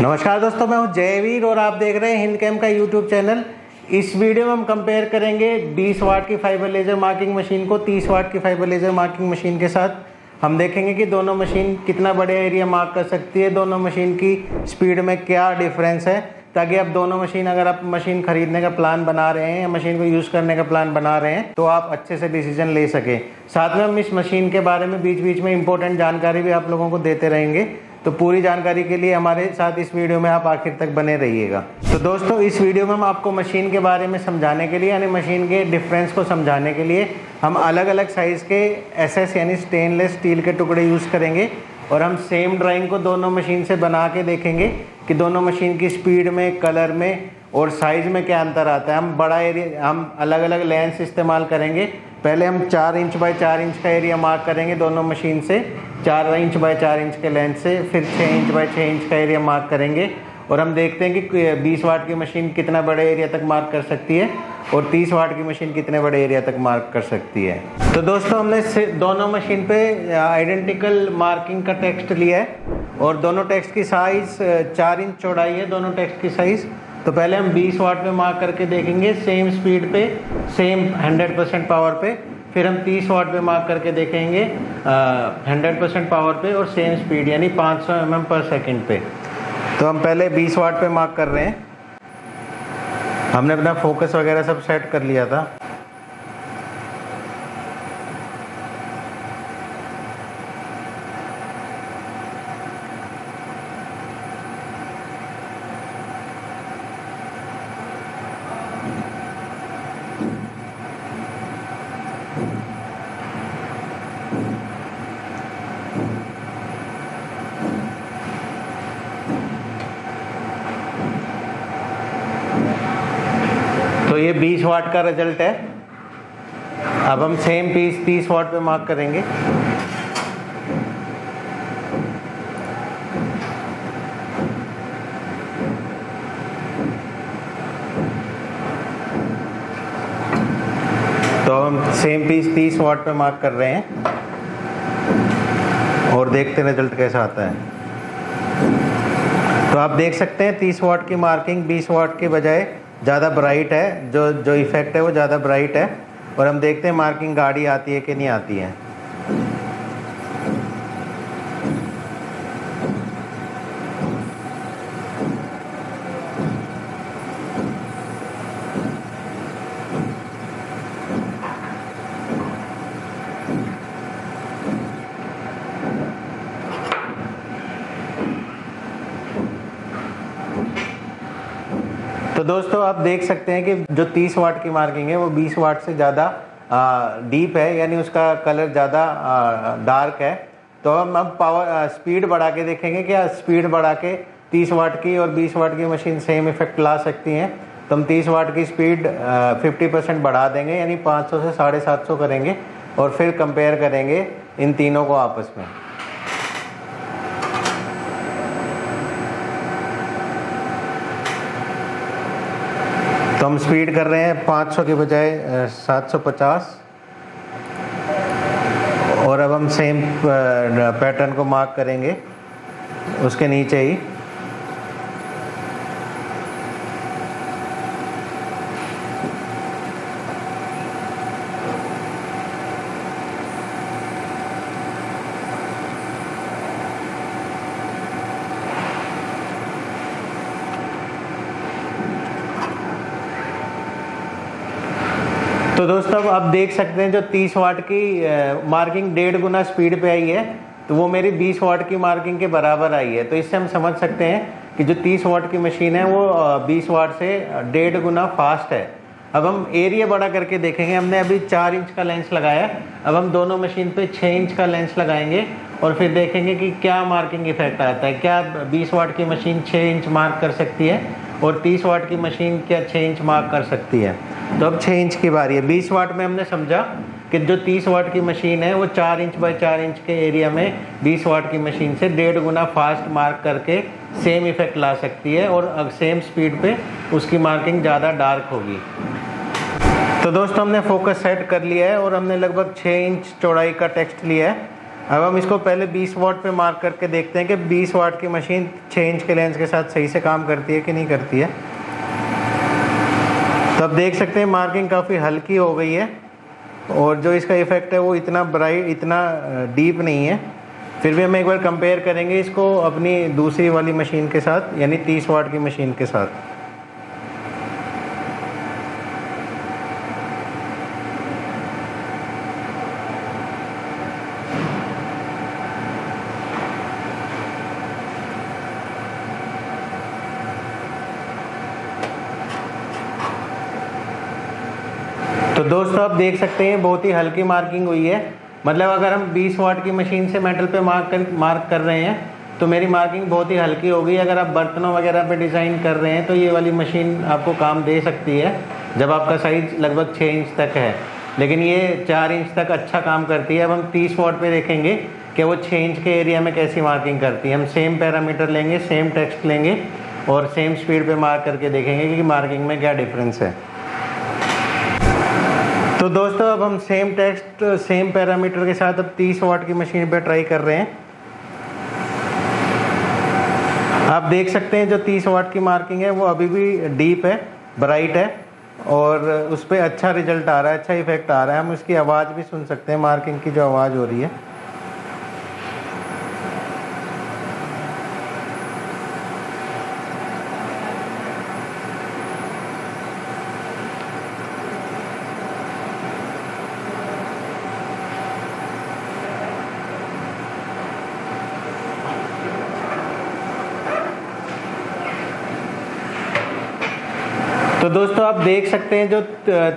नमस्कार दोस्तों, मैं हूँ जयवीर और आप देख रहे हैं हिंद कैम का यूट्यूब चैनल। इस वीडियो में हम कंपेयर करेंगे 20 वाट की फाइबर लेजर मार्किंग मशीन को 30 वाट की फाइबर लेजर मार्किंग मशीन के साथ। हम देखेंगे कि दोनों मशीन कितना बड़े एरिया मार्क कर सकती है, दोनों मशीन की स्पीड में क्या डिफरेंस है, ताकि आप दोनों मशीन अगर आप मशीन खरीदने का प्लान बना रहे हैं या मशीन को यूज़ करने का प्लान बना रहे हैं तो आप अच्छे से डिसीज़न ले सकें। साथ में हम इस मशीन के बारे में बीच बीच में इंपॉर्टेंट जानकारी भी आप लोगों को देते रहेंगे। तो पूरी जानकारी के लिए हमारे साथ इस वीडियो में आप आखिर तक बने रहिएगा। तो दोस्तों, इस वीडियो में हम आपको मशीन के बारे में समझाने के लिए, यानी मशीन के डिफरेंस को समझाने के लिए, हम अलग अलग साइज़ के एस एस यानी स्टेनलेस स्टील के टुकड़े यूज़ करेंगे और हम सेम ड्राइंग को दोनों मशीन से बना के देखेंगे कि दोनों मशीन की स्पीड में कलर में और साइज़ में क्या अंतर आता है। हम बड़ा एरिया हम अलग अलग लेंस इस्तेमाल करेंगे। पहले हम चार इंच बाय चार इंच का एरिया मार्क करेंगे दोनों मशीन से। चार इंच बाय चार इंच के लेंथ से फिर छः इंच बाय छः इंच का एरिया मार्क करेंगे। और हम देखते हैं कि 20 वाट की मशीन कितना बड़े एरिया तक मार्क कर सकती है और 30 वाट की मशीन कितने बड़े एरिया तक मार्क कर सकती है। तो दोस्तों, हमने दोनों मशीन पे आइडेंटिकल मार्किंग का टेक्स्ट लिया है और दोनों टेक्स्ट की साइज़ चार इंच चौड़ाई है दोनों टेक्स्ट की साइज़ तो पहले हम 20 वाट पे मार्क करके देखेंगे सेम स्पीड पे सेम 100 परसेंट पावर पे। फिर हम 30 वाट पे मार्क करके देखेंगे हंड्रेड परसेंट पावर पे और सेम स्पीड यानी 500 सौ mm पर सेकेंड पे। तो हम पहले 20 वाट पे मार्क कर रहे हैं। हमने अपना फोकस वगैरह सब सेट कर लिया था। तो ये 20 वाट का रिज़ल्ट है। अब हम सेम पीस 30 वाट पे मार्क करेंगे। तो हम सेम पीस 30 वाट पे मार्क कर रहे हैं और देखते हैं रिज़ल्ट कैसा आता है। तो आप देख सकते हैं 30 वाट की मार्किंग 20 वाट के बजाय ज़्यादा ब्राइट है, जो जो इफ़ेक्ट है वो ज़्यादा ब्राइट है। और हम देखते हैं मार्किंग गाड़ी आती है कि नहीं आती है। दोस्तों, आप देख सकते हैं कि जो 30 वाट की मार्किंग है, वो 20 वाट से ज़्यादा डीप है, यानी उसका कलर ज़्यादा डार्क है। तो हम अब पावर स्पीड बढ़ा के देखेंगे क्या स्पीड बढ़ा के 30 वाट की और 20 वाट की मशीन सेम इफ़ेक्ट ला सकती हैं। तो हम 30 वाट की स्पीड 50 परसेंट बढ़ा देंगे, यानी 500 से साढ़े सात करेंगे और फिर कंपेयर करेंगे इन तीनों को आपस में। हम स्पीड कर रहे हैं 500 के बजाय 750 और अब हम सेम पैटर्न को मार्क करेंगे, उसके नीचे ही। दोस्तों, अब आप देख सकते हैं जो 30 वाट की मार्किंग डेढ़ गुना स्पीड पे आई है तो वो मेरी 20 वाट की मार्किंग के बराबर आई है। तो इससे हम समझ सकते हैं कि जो 30 वाट की मशीन है, वो 20 वाट से डेढ़ गुना फास्ट है। अब हम एरिया बड़ा करके देखेंगे। हमने अभी चार इंच का लेंस लगाया। अब हम दोनों मशीन पे छः इंच का लेंस लगाएँगे और फिर देखेंगे कि क्या मार्किंग इफ़ेक्ट आता है। क्या 20 वाट की मशीन 6 इंच मार्क कर सकती है? और 30 वाट की मशीन क्या 6 इंच मार्क कर सकती है? तो अब 6 इंच की बारी है। 20 वाट में हमने समझा कि जो 30 वाट की मशीन है, वो 4 इंच बाय 4 इंच के एरिया में 20 वाट की मशीन से डेढ़ गुना फास्ट मार्क करके सेम इफ़ेक्ट ला सकती है और सेम स्पीड पे उसकी मार्किंग ज़्यादा डार्क होगी। तो दोस्तों, हमने फोकस सेट कर लिया है और हमने लगभग 6 इंच चौड़ाई का टेक्स्ट लिया है। अब हम इसको पहले 20 वाट पे मार्क करके देखते हैं कि 20 वाट की मशीन 6 इंच के लेंस के साथ सही से काम करती है कि नहीं करती है। तो अब देख सकते हैं मार्किंग काफ़ी हल्की हो गई है और जो इसका इफ़ेक्ट है वो इतना ब्राइट इतना डीप नहीं है। फिर भी हम एक बार कंपेयर करेंगे इसको अपनी दूसरी वाली मशीन के साथ, यानी 30 वाट की मशीन के साथ। दोस्तों, आप देख सकते हैं, बहुत ही हल्की मार्किंग हुई है। मतलब अगर हम 20 वाट की मशीन से मेटल पे मार्क कर मार्क कर रहे हैं तो मेरी मार्किंग बहुत ही हल्की हो गई अगर आप बर्तनों वगैरह पे डिज़ाइन कर रहे हैं तो ये वाली मशीन आपको काम दे सकती है, जब आपका साइज़ लगभग छः इंच तक है। लेकिन ये चार इंच तक अच्छा काम करती है। अब हम तीस वाट पे देखेंगे कि वो छः इंच के एरिया में कैसी मार्किंग करती है। हम सेम पैरामीटर लेंगे सेम टेक्स्ट लेंगे और सेम स्पीड पे मार्क करके देखेंगे कि मार्किंग में क्या डिफरेंस है। तो दोस्तों, अब हम सेम टेक्स्ट सेम पैरामीटर के साथ अब 30 वाट की मशीन पर ट्राई कर रहे हैं। आप देख सकते हैं जो 30 वाट की मार्किंग है, वो अभी भी डीप है ब्राइट है, और उस पर अच्छा रिज़ल्ट आ रहा है अच्छा इफ़ेक्ट आ रहा है। हम उसकी आवाज़ भी सुन सकते हैं मार्किंग की जो आवाज़ हो रही है। तो दोस्तों आप देख सकते हैं जो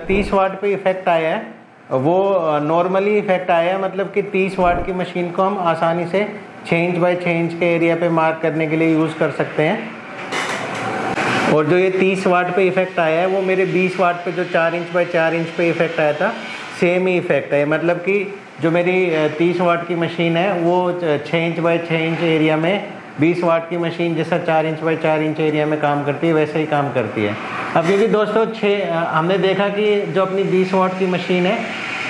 30 वाट पे इफ़ेक्ट आया है, वो नॉर्मली इफ़ेक्ट आया है मतलब कि 30 वाट की मशीन को हम आसानी से 6 इंच बाई छः इंच के एरिया पे मार्क करने के लिए यूज़ कर सकते हैं। और जो ये 30 वाट पे इफ़ेक्ट आया है, वो मेरे 20 वाट पे जो 4 इंच बाय 4 इंच पे इफ़ेक्ट आया था सेम ही इफ़ेक्ट है। मतलब कि जो मेरी 30 वाट की मशीन है, वो छः इंच बाय छः इंच एरिया में 20 वाट की मशीन जैसा चार इंच बाय चार इंच एरिया में काम करती है, वैसे ही काम करती है। अब क्योंकि दोस्तों छः हमने देखा कि जो अपनी 20 वाट की मशीन है,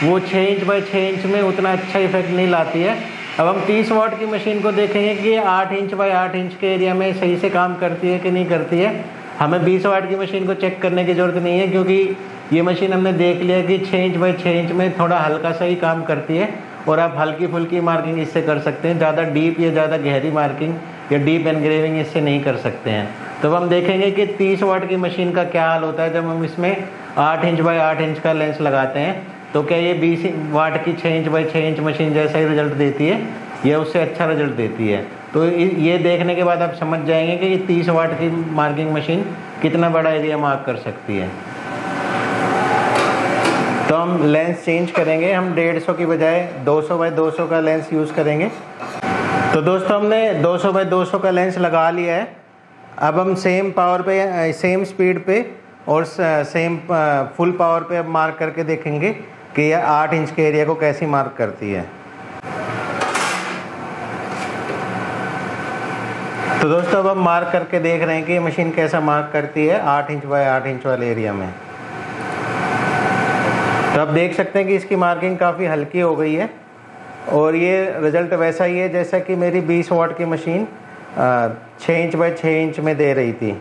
वो 6 इंच बाई 6 इंच में उतना अच्छा इफ़ेक्ट नहीं लाती है। अब हम 30 वाट की मशीन को देखेंगे कि ये 8 इंच बाई 8 इंच के एरिया में सही से काम करती है कि नहीं करती है। हमें 20 वाट की मशीन को चेक करने की ज़रूरत नहीं है, क्योंकि ये मशीन हमने देख लिया कि 6 इंच बाई 6 इंच में थोड़ा हल्का सा ही काम करती है, और आप हल्की फुल्की मार्किंग इससे कर सकते हैं। ज़्यादा डीप या ज़्यादा गहरी मार्किंग या डीप एनग्रेविंग इससे नहीं कर सकते हैं। तो हम देखेंगे कि 30 वाट की मशीन का क्या हाल होता है। जब हम इसमें 8 इंच बाई 8 इंच का लेंस लगाते हैं तो क्या ये 20 वाट की 6 इंच बाई 6 इंच मशीन जैसा ही रिज़ल्ट देती है? या उससे अच्छा रिज़ल्ट देती है। तो ये देखने के बाद आप समझ जाएँगे कि ये 30 वाट की मार्किंग मशीन कितना बड़ा एरिया मार्क कर सकती है। तो हम लेंस चेंज करेंगे। हम 150 की बजाय 200 बाई 200 का लेंस यूज़ करेंगे। तो दोस्तों, हमने 200 बाई 200 का लेंस लगा लिया है। अब हम सेम पावर पे सेम स्पीड पे और सेम फुल पावर पे अब मार्क करके देखेंगे कि यह आठ इंच के एरिया को कैसी मार्क करती है। तो दोस्तों, अब हम मार्क करके देख रहे हैं कि मशीन कैसा मार्क करती है आठ इंच बाय आठ इंच वाले एरिया में। तो आप देख सकते हैं कि इसकी मार्किंग काफ़ी हल्की हो गई है और ये रिज़ल्ट वैसा ही है जैसा कि मेरी 20 वाट की मशीन छः इंच बाय छः इंच में दे रही थी।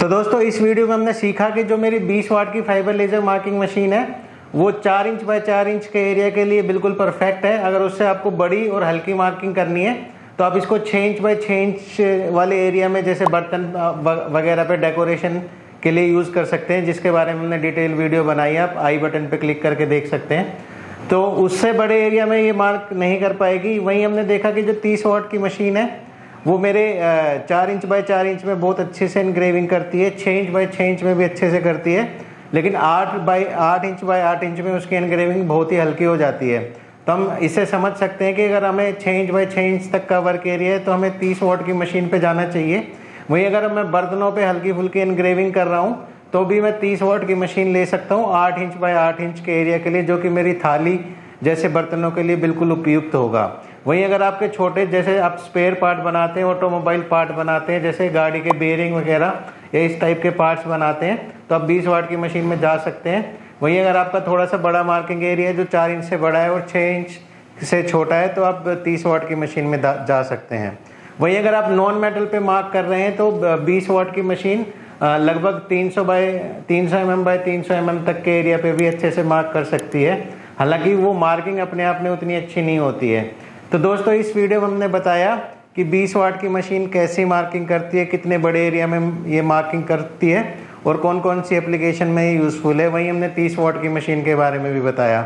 तो दोस्तों, इस वीडियो में हमने सीखा कि जो मेरी 20 वाट की फाइबर लेजर मार्किंग मशीन है, वो चार इंच बाय चार इंच के एरिया के लिए बिल्कुल परफेक्ट है। अगर उससे आपको बड़ी और हल्की मार्किंग करनी है तो आप इसको छः इंच बाय छः इंच वाले एरिया में, जैसे बर्तन वगैरह पे डेकोरेशन के लिए यूज़ कर सकते हैं, जिसके बारे में हमने डिटेल वीडियो बनाई आप आई बटन पे क्लिक करके देख सकते हैं। तो उससे बड़े एरिया में ये मार्क नहीं कर पाएगी। वहीं हमने देखा कि जो 30 वाट की मशीन है, वो मेरे चार इंच बाय चार इंच में बहुत अच्छे से इनग्रेविंग करती है छः इंच बाय छः इंच में भी अच्छे से करती है, लेकिन आठ बाई आठ इंच बाय आठ इंच में उसकी इनग्रेविंग बहुत ही हल्की हो जाती है। तो हम इसे समझ सकते हैं कि अगर हमें छः इंच बाय छः इंच तक का वर्क एरिया है तो हमें तीस वाट की मशीन पे जाना चाहिए। वहीं अगर मैं बर्तनों पे हल्की फुल्की इनग्रेविंग कर रहा हूँ तो भी मैं तीस वाट की मशीन ले सकता हूँ, आठ इंच बाय आठ इंच के एरिया के लिए, जो कि मेरी थाली जैसे बर्तनों के लिए बिल्कुल उपयुक्त होगा। वहीं अगर आपके छोटे, जैसे आप स्पेयर पार्ट बनाते हैं ऑटोमोबाइल पार्ट बनाते हैं, जैसे गाड़ी के बेयरिंग वगैरह, या इस टाइप के पार्ट्स बनाते हैं तो आप 20 वाट की मशीन में जा सकते हैं। वहीं अगर आपका थोड़ा सा बड़ा मार्किंग एरिया जो चार इंच से बड़ा है और छः इंच से छोटा है तो आप 30 वाट की मशीन में जा सकते हैं। वहीं अगर आप नॉन मेटल पे मार्क कर रहे हैं तो 20 वाट की मशीन लगभग 300 बाय 300 सौ एम बाय 300 एम तक के एरिया पे भी अच्छे से मार्क कर सकती है। हालाँकि वो मार्किंग अपने आप में उतनी अच्छी नहीं होती है। तो दोस्तों, इस वीडियो में हमने बताया कि 20 वाट की मशीन कैसी मार्किंग करती है, कितने बड़े एरिया में ये मार्किंग करती है और कौन कौन सी एप्लीकेशन में यूज़फुल है, वहीं हमने 30 वाट की मशीन के बारे में भी बताया।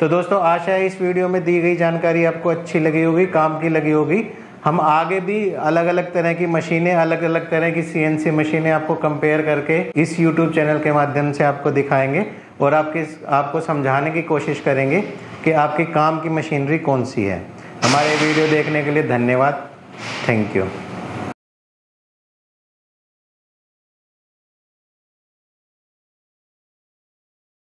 तो दोस्तों, आशा है इस वीडियो में दी गई जानकारी आपको अच्छी लगी होगी, काम की लगी होगी। हम आगे भी अलग अलग तरह की मशीनें अलग अलग तरह की सीएनसी मशीनें आपको कंपेयर करके इस यूट्यूब चैनल के माध्यम से आपको दिखाएँगे और आपके आपको समझाने की कोशिश करेंगे कि आपके काम की मशीनरी कौन सी है। हमारे वीडियो देखने के लिए धन्यवाद। Thank you